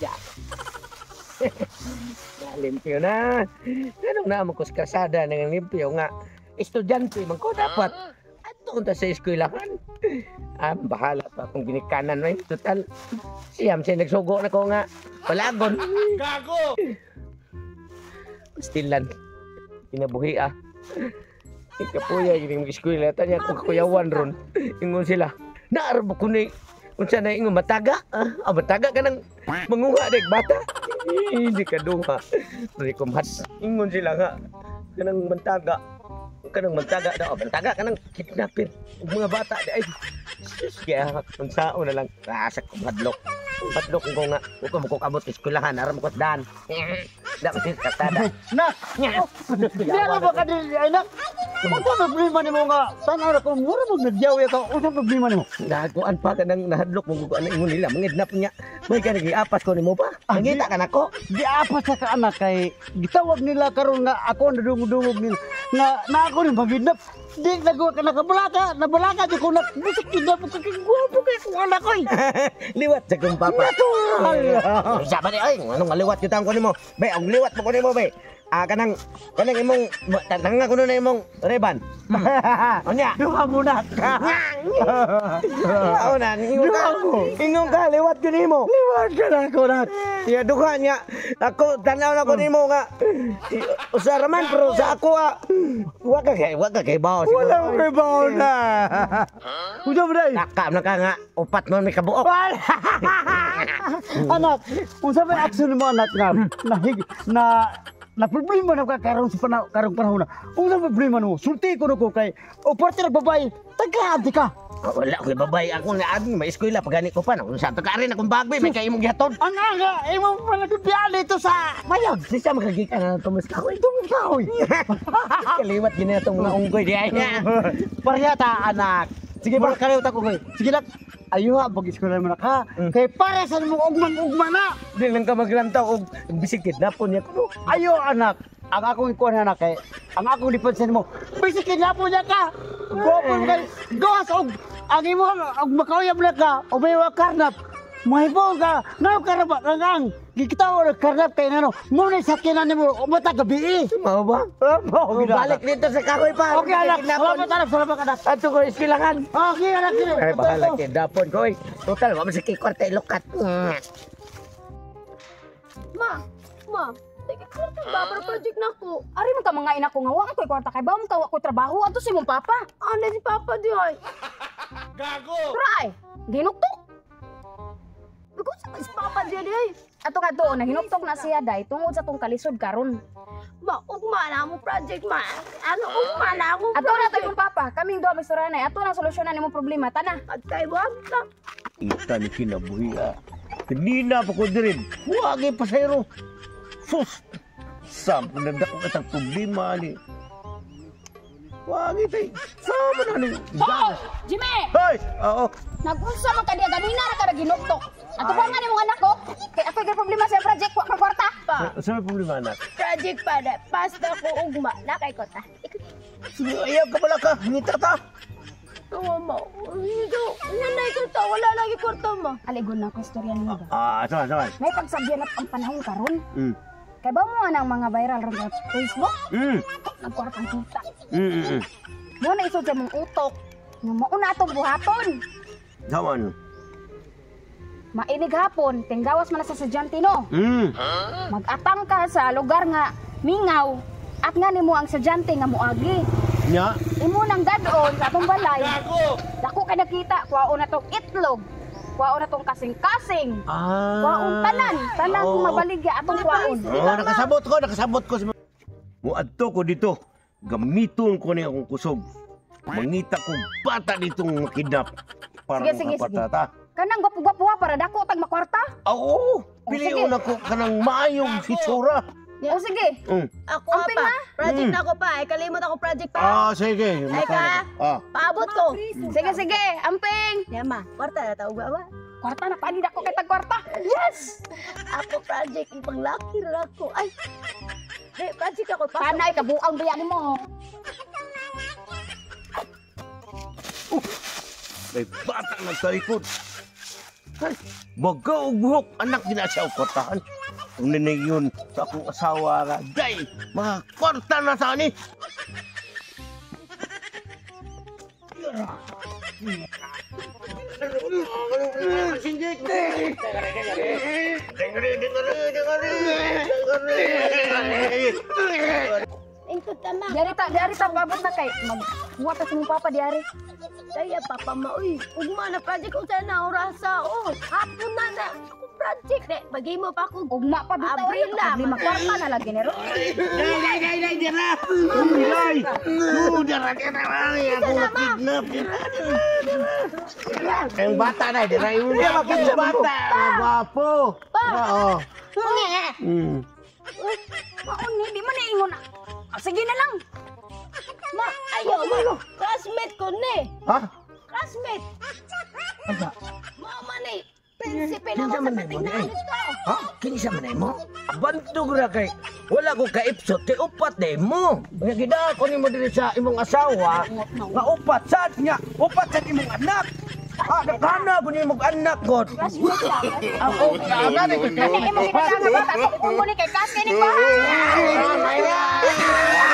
Ya. limpyo na. Ganun na mo kus kasada ng limpyo nga. Estudyante man ko dapat. Ato ta sa eskwelahan. Ah, bahala pa kung ginikanan na Total, siyam siya nagsugo na ko nga. Palagon. Gago! Stilan. Kinabuhi ah. Ikapuya yung eskwela. Tanya kung kuyawan ron. Ingon sila. Naarbo ko ni Unsa na ingon mataga? Ah, ah mataga ka nang mangunga dek bata. Hindi ka duha. Dari ko mas ingon sila nga kanang mantaga. Kanang mantaga daw, mantaga kanang kidnapper. Ug mga bata di ay. Kaya unsao na lang kasak ko hadlok. Hadlok ko nga ko mo ko kabot eskwelahan aram ko dan. Da ko kasada. Nak! Diyan ba ka din, anak? Unsa problema nimo nga? Sana ra ko mura mo nagyawi ka. Unsa problema nimo? Nakuan pa ka nang nahadlok mo ko ano ingon nila mangidnap niya. May ka nag-iapas ko nimo pa. Nangita ka nako. Di apa sa ka anak kay gitawag nila karon nga ako nadungog-dungog nila nga na ako ni magidnap. Di nagawa ka nakabulaka, nabulaka di ko na bisik kidnap ko kay guwapo kay kung anak ko. liwat sa kong papa. Natural. Sa ba di ay anong liwat kita ko nimo? Be, ang liwat mo ko nimo be. Ah kanang kanang imong tanga ko na imong reban. Onya. Duha ka. Oo na, ingon ka. Ingon ka liwat ko nimo. Liwat ka na ko na. Ya duha niya. Ako tanaw na ko nimo nga. Usa raman pero sa ako ah. Wa ka kay, wa ka kay bawo. Wala kay bawo na. Unsa mo dai? Nakam na ka nga upat mo may kabuok. Anak, unsa may action mo anak nga na na problema na ka karon sa panahon karong panahon na. Unsa problema mo? Sulti ko na ko kay o parte na babae, taga ka. Ah, Wala ko babay ako na admin may eskwela pagani ko pa na. Sa to ka rin akong bagbe may kay imong gihatod. Ang aga, imo pa nagbibiyan dito sa Mayag, di siya makagika na tumas ka. Uy, itong kahoy. Kaliwat gini na itong mga unggoy di ay niya. Paryata anak. Sige para kaliwat ako kay. Sige lang. Ayo ha, eskwela mo na ka. Kay para sa mo ugman-ugman na. Di lang ka maglantaw og bisig kidnapon niya ko. Ayo anak, ang akong ikuan anak kay ang akong dipansin mo. Bisik kinapo niya ka. Gopon kay gawas og ang imo og makawayab na ka o may wa karnap. Mahibong ka, nga karnap ang Gikitaw na karnap kay nano. Mo na sakinan nimo o mata gabi. Mao ba? Oh, Balik dito sa kahoy pa. Okay anak, salamat anak, salamat anak. Ato ko iskilangan. Okay anak, sige. Ay bahala kidnapon ko. oy. Total wa man sa kwarta ilukat. Ma, ma, teka kwarta ba para project na ko. Ari man ka mga ina ko nga wa ko kwarta kay ba mo ka wa ko trabaho ato si mong papa. Ano si papa di ay? Gago! Try. Ginuktok. Papa di ay. Ato ka to na hinuktok na siya dai tungod sa tong kalisod karon. Ma, ugma na mo project ma. Ano ugma na mo Ato na to yung papa, kaming duha misturana ato na solusyonan nimo problema tana. At kay wag na. Ita ni kinabuhi ah. Kanina pa ko dirin. Huwag pasayro. Sus! Sam, nagda ko katang problema ni. Huwag ito Sama na ni. Oh, Jimmy, Hoy! Oo. nag-unsa man ka diya ganina ra ka ginuktok. Ato ba nga nimo anak ko? Kay ako gyud problema sa project ka kwarta. Pa, Sa may problema anak? project pa na. Pas na ko ugma. Na kay ko ta. Sige, ayaw ka pala ka. Ngita ta. Oo mo. Ito, nanay ko ta. Wala lagi kwarta mo. Aligon na ko istorya nimo ba. Ah, saan, saan? May pagsabyan at ang panahon karon. Mm. Kay ba mo nga ng mga viral ron sa Facebook? Mm. Nagkwartang kita. Mm, mm, mm. Mo na isod sa mong utok. Nga mauna atong buhaton. Saman. Mainig hapon, tinggawas man sa sadyante no. Mm. Mag-atang ka sa lugar nga mingaw at nga nimo ang sadyante nga muagi. Nya? Imo nang gadon sa atong balay. Gago! Dako ka nakita, kuwaon na tong itlog. Kuwaon na tong kasing-kasing. Ah. Kuwaon tanan, tanan Oo. mabaligya atong kuwaon. Oo, nakasabot ko, nakasabot ko. Muadto ko dito. Gamiton ko ni akong kusog. Mangita ko bata ditong kidnap. Para Sige, sige, sige. patata. Kanang gwapo-gwapo para dako tag makwarta. Oo, sige. piliyon ako kanang maayong hitsura. O sige, Mm. Ako Amping pa. ha? Project Mm. na ko pa. Ay, kalimot ako project pa. Ah, sige. Ay, ka. Ah. Paabot ko. sige, sige, amping. Yan ma, kwarta na tao ba? Kwarta na, panin ako kay tag kwarta. Yes! Ako project, yung panglaki rin ako. Ay, hey, project ako. Pasok. Panay, kabuang biyan mo. May bata nagtalikod. Baga og buhok anak gina siya og kwartahan. Kung ninay yun sa akong asawa nga, day, mga kwarta na sa ani. Ingko tama. Diari ta, diari ta babot na kay mag buwata sa mong papa diari. Kaya papa ma uy, ugma na project ko sana orasa. Oh, hapon na na. Ako project de. Bagay mo pa ako. Ugma pa bitaw. Abril na. Lima kwarta na lagi nero. Kayong bata na, di na yung yung bata. Ang Gwapo. Oo. Mm. Maon hindi man Ha? Classmate. Ano? Mo man ni. Prinsipe na ako sa ni mo, patingnan di? nito. Ha? Kinsa man mo? Abantog ra kay wala ko kaipsot kay upat de mo. Nga gida ko nimo diri sa imong asawa nga upat sad niya, upat sa imong anak. Ha, nakana ko nimo anak god. Classmate lang. Ako, ana ni ko. Kani imo ginatangan ba? Ako mo ni kay kas ni ba? Mayra!